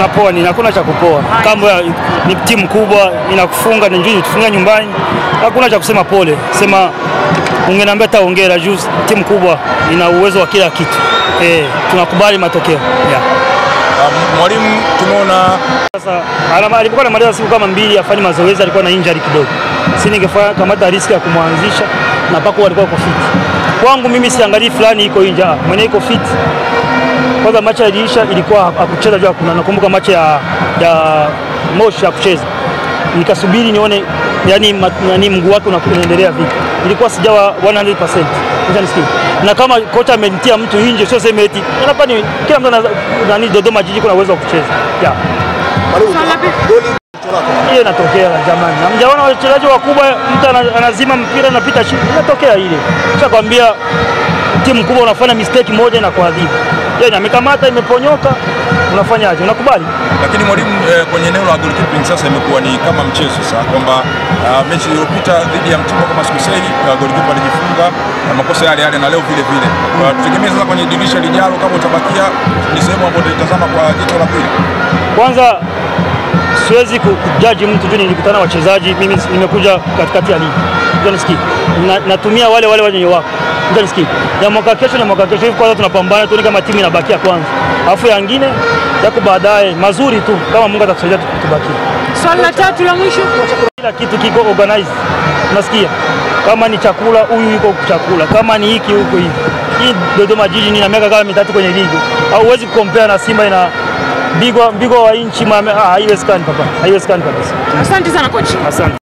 Tunapoa nini? Hakuna cha kupoa. Kama ni timu kubwa inakufunga na njoo tufunga nyumbani, hakuna cha kusema pole. Sema ungeniambia hata hongera juu timu kubwa ina uwezo wa kila kitu. Eh, tunakubali matokeo. Yeah. Um, mwalimu tumeona Sasa alikuwa anamaliza siku kama mbili afanye mazoezi, alikuwa na injury kidogo. Si ningefanya kamata riski ya kumwanzisha na pako alikuwa kwa fit. Kwangu mimi siangalii fulani iko inja, mwenye iko fit. Kwanza macha iliisha ilikuwa hakucheza jua, kuna nakumbuka macha ya, ya Moshi ya kucheza. Nikasubiri nione yani, yani mguu wake una- unaendelea vipi. Ilikuwa sijawa 100%. Acha nisikie. Na kama kocha amenitia mtu nje sio sema eti hapa ni kila mtu ana nani Dodoma jiji kuna uwezo wa kucheza. Yeah. Hiyo inatokea jamani, na mjaona wachezaji wakubwa, mtu anazima mpira unapita chini, inatokea ile. Nishakwambia timu kubwa unafanya mistake moja inakuadhibu. Yaani amekamata imeponyoka, unafanyaje? Unakubali? lakini mwalimu eh, kwenye eneo la goalkeeping sasa imekuwa ni kama mchezo sasa kwamba uh, mechi iliyopita dhidi ya Mtibwa kama sikosei, uh, goalkeeper alijifunga na makosa yale yale na leo vile vile. Uh, tutegemee sasa kwenye dirisha lijalo kama utabakia ni sehemu ambayo utaitazama kwa jicho la pili. Kwanza siwezi ku- kujaji mtu juu nilikutana na wachezaji, mimi nimekuja katikati ya ligi. unasikia, natumia wale wale wenye wako. Ndio. Ya mwaka kesho na mwaka kesho hivi kwanza tunapambana tuone kama timu inabakia kwanza. Alafu yangine yako baadaye mazuri tu kama Mungu atatusaidia tu- tubakie. Swali la tatu la mwisho. Kila kitu kiko organized. Unasikia? Kama ni chakula huyu yuko chakula, kama ni hiki huko hivi. Hii Dodoma Jiji nina miaka kama mitatu kwenye ligi. au huwezi kukompea na Simba ina bigwa bigwa wa nchi, mame- ah, haiwezekani papa, haiwezekani kabisa. Asante sana kocha. Asante.